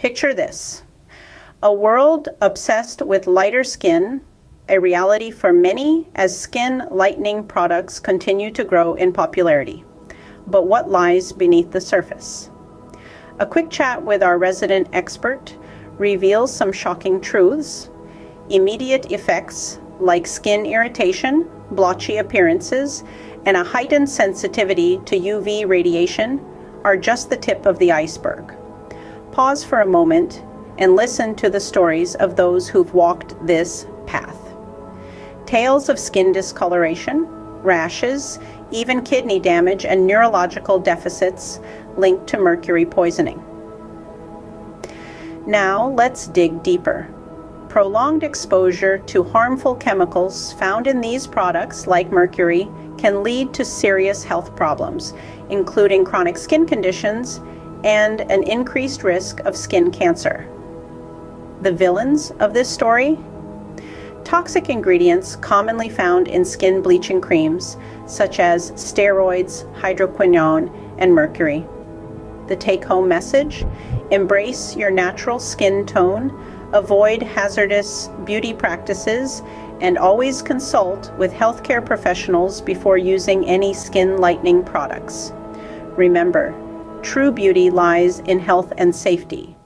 Picture this a world obsessed with lighter skin, a reality for many as skin lightening products continue to grow in popularity. But what lies beneath the surface? A quick chat with our resident expert reveals some shocking truths, immediate effects like skin irritation, blotchy appearances, and a heightened sensitivity to UV radiation are just the tip of the iceberg. Pause for a moment and listen to the stories of those who've walked this path. Tales of skin discoloration, rashes, even kidney damage, and neurological deficits linked to mercury poisoning. Now let's dig deeper. Prolonged exposure to harmful chemicals found in these products, like mercury, can lead to serious health problems, including chronic skin conditions and an increased risk of skin cancer. The villains of this story? Toxic ingredients commonly found in skin bleaching creams, such as steroids, hydroquinone, and mercury. The take home message embrace your natural skin tone, avoid hazardous beauty practices, and always consult with healthcare professionals before using any skin lightening products. Remember, true beauty lies in health and safety,